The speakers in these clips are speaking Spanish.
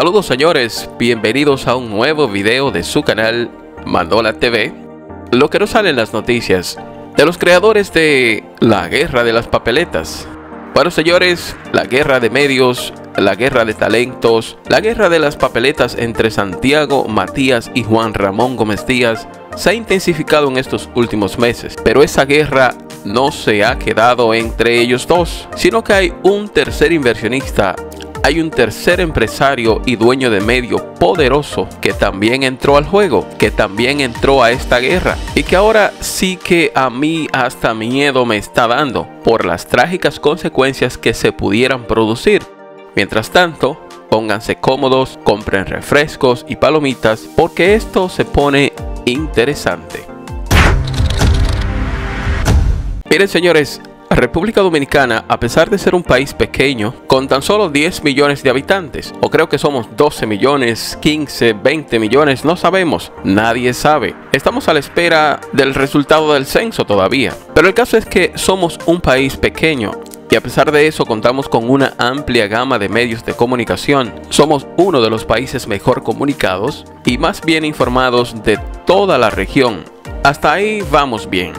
Saludos señores, bienvenidos a un nuevo video de su canal Mandola TV. Lo que nos sale en las noticias de los creadores de la guerra de las papeletas. Bueno señores, la guerra de medios, la guerra de talentos, la guerra de las papeletas entre Santiago Matías y Juan Ramón Gómez Díaz se ha intensificado en estos últimos meses, pero esa guerra no se ha quedado entre ellos dos, sino que hay un tercer inversionista hay un tercer empresario y dueño de medio poderoso que también entró al juego, que también entró a esta guerra y que ahora sí que a mí hasta miedo me está dando por las trágicas consecuencias que se pudieran producir. Mientras tanto, pónganse cómodos, compren refrescos y palomitas porque esto se pone interesante. Miren señores, República Dominicana, a pesar de ser un país pequeño, con tan solo 10 millones de habitantes, o creo que somos 12 millones, 15, 20 millones, no sabemos, nadie sabe. Estamos a la espera del resultado del censo todavía. Pero el caso es que somos un país pequeño y a pesar de eso contamos con una amplia gama de medios de comunicación. Somos uno de los países mejor comunicados y más bien informados de toda la región. Hasta ahí vamos bien.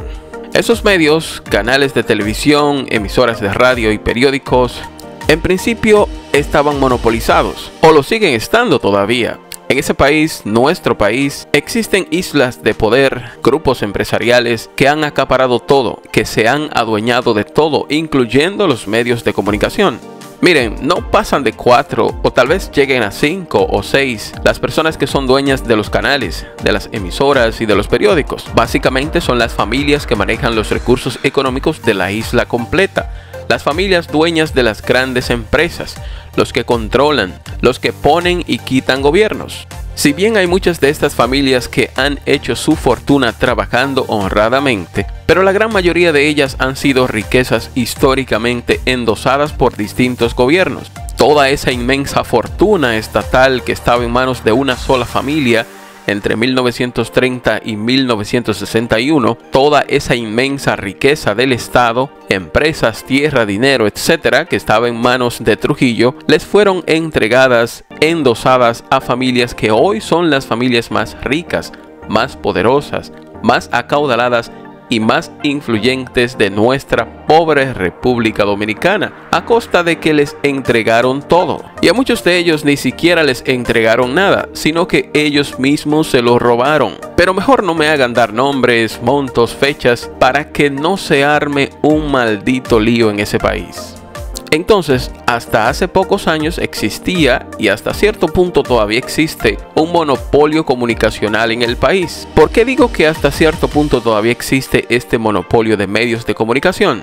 Esos medios, canales de televisión, emisoras de radio y periódicos, en principio estaban monopolizados, o lo siguen estando todavía. En ese país, nuestro país, existen islas de poder, grupos empresariales que han acaparado todo, que se han adueñado de todo, incluyendo los medios de comunicación. Miren, no pasan de cuatro o tal vez lleguen a cinco o seis las personas que son dueñas de los canales, de las emisoras y de los periódicos. Básicamente son las familias que manejan los recursos económicos de la isla completa. Las familias dueñas de las grandes empresas, los que controlan, los que ponen y quitan gobiernos. Si bien hay muchas de estas familias que han hecho su fortuna trabajando honradamente, pero la gran mayoría de ellas han sido riquezas históricamente endosadas por distintos gobiernos. Toda esa inmensa fortuna estatal que estaba en manos de una sola familia entre 1930 y 1961, toda esa inmensa riqueza del Estado, empresas, tierra, dinero, etcétera, que estaba en manos de Trujillo, les fueron entregadas, endosadas a familias que hoy son las familias más ricas, más poderosas, más acaudaladas y más influyentes de nuestra pobre República Dominicana, a costa de que les entregaron todo. Y a muchos de ellos ni siquiera les entregaron nada, sino que ellos mismos se lo robaron. Pero mejor no me hagan dar nombres, montos, fechas, para que no se arme un maldito lío en ese país. Entonces, hasta hace pocos años existía y hasta cierto punto todavía existe un monopolio comunicacional en el país. ¿Por qué digo que hasta cierto punto todavía existe este monopolio de medios de comunicación?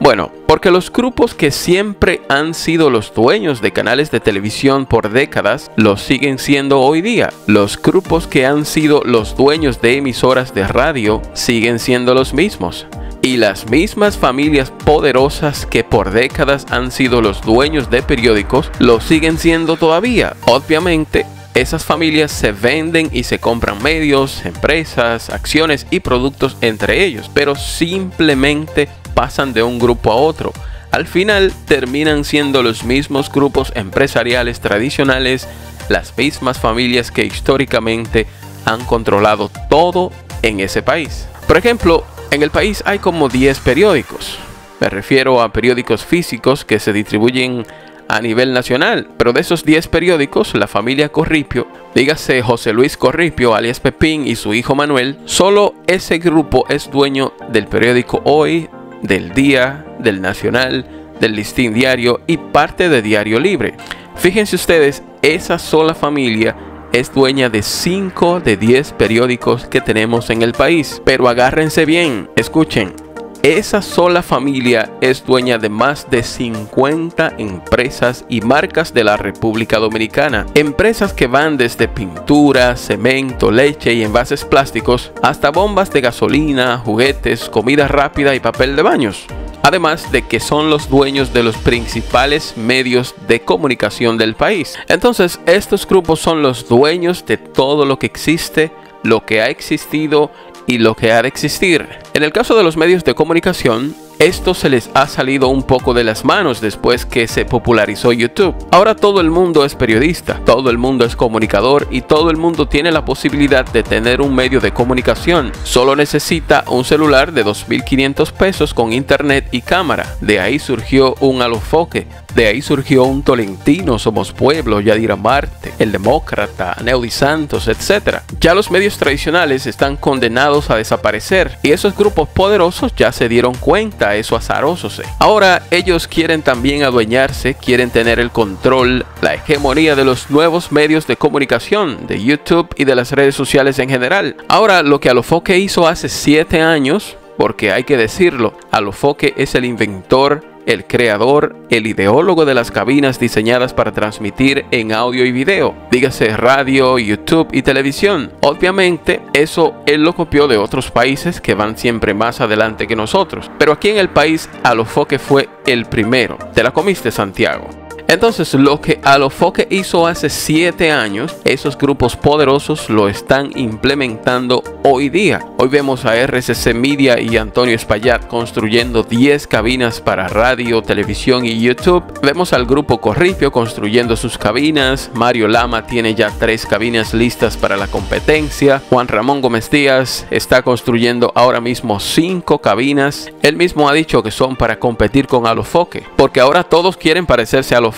Bueno, porque los grupos que siempre han sido los dueños de canales de televisión por décadas, los siguen siendo hoy día. Los grupos que han sido los dueños de emisoras de radio siguen siendo los mismos y las mismas familias poderosas que por décadas han sido los dueños de periódicos lo siguen siendo todavía. Obviamente, esas familias se venden y se compran medios, empresas, acciones y productos entre ellos, pero simplemente pasan de un grupo a otro. Al final terminan siendo los mismos grupos empresariales tradicionales, las mismas familias que históricamente han controlado todo en ese país. Por ejemplo, en el país hay como 10 periódicos. Me refiero a periódicos físicos que se distribuyen a nivel nacional. Pero de esos 10 periódicos, la familia Corripio, dígase José Luis Corripio, alias Pepín y su hijo Manuel, solo ese grupo es dueño del periódico Hoy, del Día, del Nacional, del Listín Diario y parte de Diario Libre. Fíjense ustedes, esa sola familia es dueña de 5 de 10 periódicos que tenemos en el país. Pero agárrense bien, escuchen. Esa sola familia es dueña de más de 50 empresas y marcas de la República Dominicana. Empresas que van desde pintura, cemento, leche y envases plásticos hasta bombas de gasolina, juguetes, comida rápida y papel de baños además de que son los dueños de los principales medios de comunicación del país. Entonces, estos grupos son los dueños de todo lo que existe, lo que ha existido y lo que ha de existir. En el caso de los medios de comunicación, esto se les ha salido un poco de las manos después que se popularizó YouTube. Ahora todo el mundo es periodista, todo el mundo es comunicador y todo el mundo tiene la posibilidad de tener un medio de comunicación. Solo necesita un celular de 2.500 pesos con internet y cámara. De ahí surgió un alofoque, de ahí surgió un Tolentino, Somos Pueblo, Yadira Marte, El Demócrata, Neudi Santos, etc. Ya los medios tradicionales están condenados a desaparecer y esos grupos poderosos ya se dieron cuenta, eso azarosos. Ahora ellos quieren también adueñarse, quieren tener el control, la hegemonía de los nuevos medios de comunicación, de YouTube y de las redes sociales en general. Ahora lo que Alofoque hizo hace 7 años, porque hay que decirlo, Alofoque es el inventor el creador, el ideólogo de las cabinas diseñadas para transmitir en audio y video, dígase radio, YouTube y televisión. Obviamente, eso él lo copió de otros países que van siempre más adelante que nosotros, pero aquí en el país Alofoque fue el primero. Te la comiste, Santiago. Entonces, lo que Alofoque hizo hace 7 años, esos grupos poderosos lo están implementando hoy día. Hoy vemos a RCC Media y Antonio Espaillat construyendo 10 cabinas para radio, televisión y YouTube. Vemos al grupo Corripio construyendo sus cabinas. Mario Lama tiene ya 3 cabinas listas para la competencia. Juan Ramón Gómez Díaz está construyendo ahora mismo 5 cabinas. Él mismo ha dicho que son para competir con Alofoque, porque ahora todos quieren parecerse a Alofoque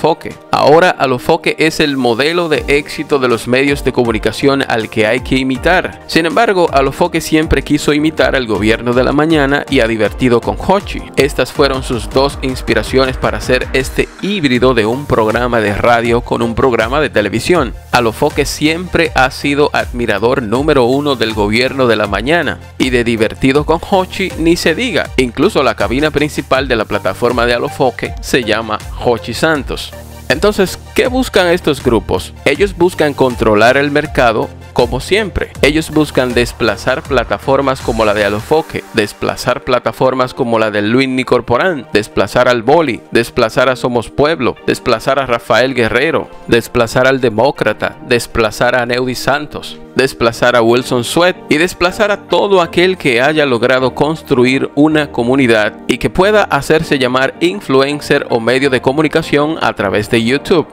Ahora Alofoque es el modelo de éxito de los medios de comunicación al que hay que imitar. Sin embargo, Alofoque siempre quiso imitar al gobierno de la mañana y ha divertido con Hochi. Estas fueron sus dos inspiraciones para hacer este híbrido de un programa de radio con un programa de televisión. Alofoque siempre ha sido admirador número uno del gobierno de la mañana y de divertido con Hochi ni se diga. Incluso la cabina principal de la plataforma de Alofoque se llama Hochi Santos. Entonces, ¿qué buscan estos grupos? Ellos buscan controlar el mercado como siempre. Ellos buscan desplazar plataformas como la de Alofoque, desplazar plataformas como la de Luis Nicorporán, desplazar al Boli, desplazar a Somos Pueblo, desplazar a Rafael Guerrero, desplazar al Demócrata, desplazar a Neudi Santos desplazar a Wilson Sweat y desplazar a todo aquel que haya logrado construir una comunidad y que pueda hacerse llamar influencer o medio de comunicación a través de YouTube.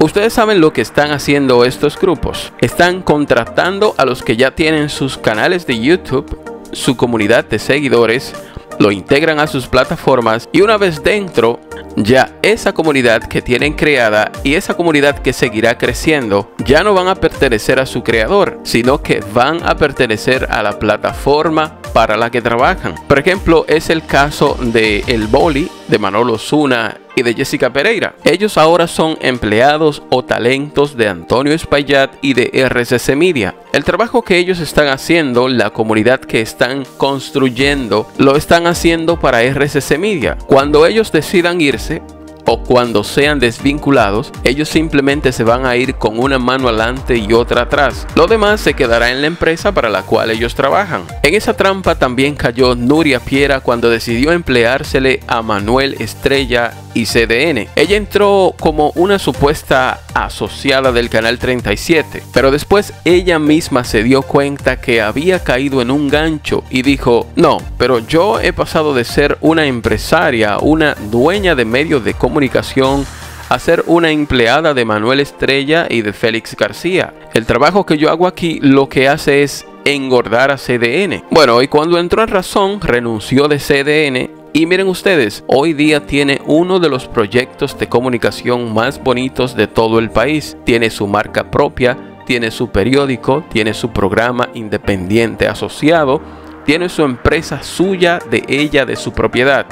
Ustedes saben lo que están haciendo estos grupos. Están contratando a los que ya tienen sus canales de YouTube, su comunidad de seguidores, lo integran a sus plataformas y una vez dentro, ya esa comunidad que tienen creada y esa comunidad que seguirá creciendo ya no van a pertenecer a su creador, sino que van a pertenecer a la plataforma para la que trabajan. Por ejemplo, es el caso de El Boli, de Manolo Zuna y de Jessica Pereira. Ellos ahora son empleados o talentos de Antonio Espaillat y de RCC Media. El trabajo que ellos están haciendo, la comunidad que están construyendo, lo están haciendo para RCC Media. Cuando ellos decidan irse, o cuando sean desvinculados, ellos simplemente se van a ir con una mano adelante y otra atrás. Lo demás se quedará en la empresa para la cual ellos trabajan. En esa trampa también cayó Nuria Piera cuando decidió empleársele a Manuel Estrella y CDN. Ella entró como una supuesta asociada del Canal 37, pero después ella misma se dio cuenta que había caído en un gancho y dijo, no, pero yo he pasado de ser una empresaria, una dueña de medios de comunicación, a ser una empleada de Manuel Estrella y de Félix García. El trabajo que yo hago aquí lo que hace es engordar a CDN. Bueno, y cuando entró en razón, renunció de CDN y miren ustedes, hoy día tiene uno de los proyectos de comunicación más bonitos de todo el país. Tiene su marca propia, tiene su periódico, tiene su programa independiente asociado, tiene su empresa suya de ella, de su propiedad.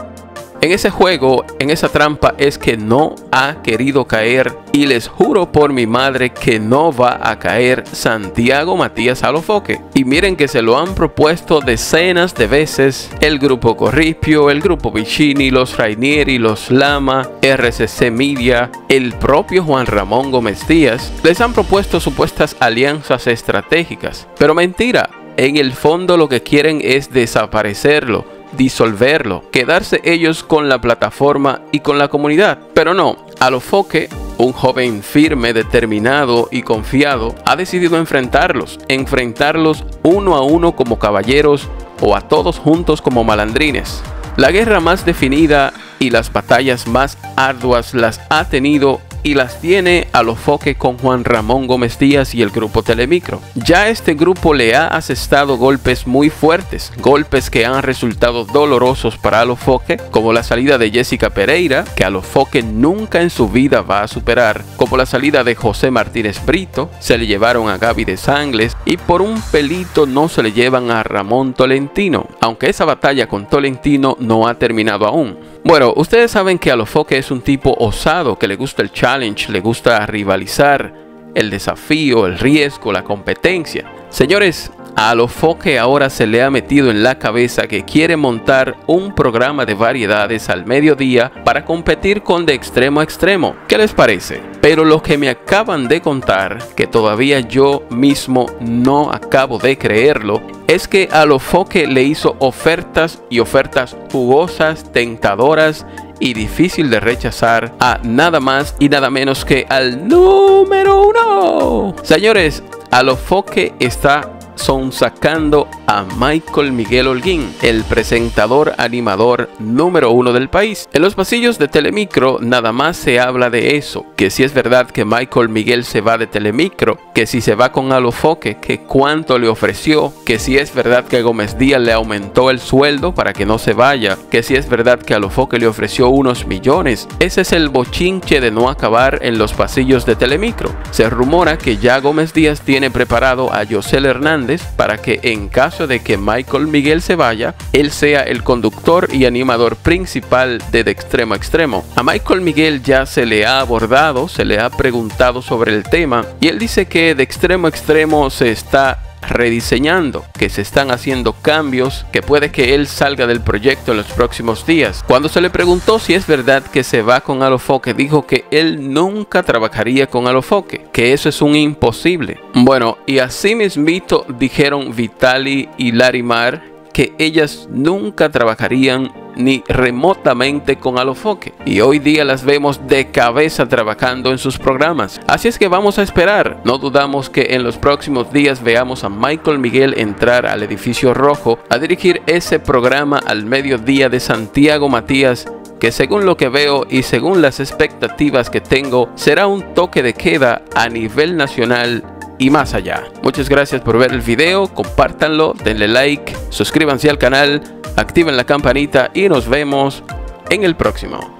En ese juego, en esa trampa es que no ha querido caer y les juro por mi madre que no va a caer Santiago Matías Alofoque. Y miren que se lo han propuesto decenas de veces el grupo Corripio, el grupo Vicini, los Rainieri, los Lama, RCC Media, el propio Juan Ramón Gómez Díaz. Les han propuesto supuestas alianzas estratégicas. Pero mentira, en el fondo lo que quieren es desaparecerlo disolverlo, quedarse ellos con la plataforma y con la comunidad. Pero no, Alofoque, un joven firme, determinado y confiado, ha decidido enfrentarlos, enfrentarlos uno a uno como caballeros o a todos juntos como malandrines. La guerra más definida y las batallas más arduas las ha tenido y las tiene a lo foque con Juan Ramón Gómez Díaz y el grupo Telemicro. Ya este grupo le ha asestado golpes muy fuertes, golpes que han resultado dolorosos para Alofoque, como la salida de Jessica Pereira, que Alofoque nunca en su vida va a superar, como la salida de José Martínez Brito, se le llevaron a Gaby de Sangles y por un pelito no se le llevan a Ramón Tolentino, aunque esa batalla con Tolentino no ha terminado aún. Bueno, ustedes saben que Alofoque es un tipo osado, que le gusta el challenge, le gusta rivalizar, el desafío, el riesgo, la competencia. Señores, a Alofoque ahora se le ha metido en la cabeza que quiere montar un programa de variedades al mediodía para competir con de extremo a extremo. ¿Qué les parece? Pero lo que me acaban de contar, que todavía yo mismo no acabo de creerlo, es que a Alofoque le hizo ofertas y ofertas jugosas, tentadoras y difícil de rechazar a nada más y nada menos que al número uno. Señores, Alofoque está son sacando a Michael Miguel Holguín, el presentador animador número uno del país. En los pasillos de Telemicro nada más se habla de eso, que si es verdad que Michael Miguel se va de Telemicro, que si se va con Alofoque, que cuánto le ofreció, que si es verdad que Gómez Díaz le aumentó el sueldo para que no se vaya, que si es verdad que Alofoque le ofreció unos millones. Ese es el bochinche de no acabar en los pasillos de Telemicro. Se rumora que ya Gómez Díaz tiene preparado a José Hernández para que en de que Michael Miguel se vaya, él sea el conductor y animador principal de De Extremo a Extremo. A Michael Miguel ya se le ha abordado, se le ha preguntado sobre el tema y él dice que De Extremo a Extremo se está rediseñando, que se están haciendo cambios, que puede que él salga del proyecto en los próximos días. Cuando se le preguntó si es verdad que se va con Alofoque, dijo que él nunca trabajaría con Alofoque, que eso es un imposible. Bueno, y así mismito dijeron Vitali y Larimar que ellas nunca trabajarían ni remotamente con Alofoque y hoy día las vemos de cabeza trabajando en sus programas. Así es que vamos a esperar. No dudamos que en los próximos días veamos a Michael Miguel entrar al edificio rojo a dirigir ese programa al mediodía de Santiago Matías que según lo que veo y según las expectativas que tengo será un toque de queda a nivel nacional y más allá. Muchas gracias por ver el video, compártanlo, denle like, suscríbanse al canal, activen la campanita y nos vemos en el próximo.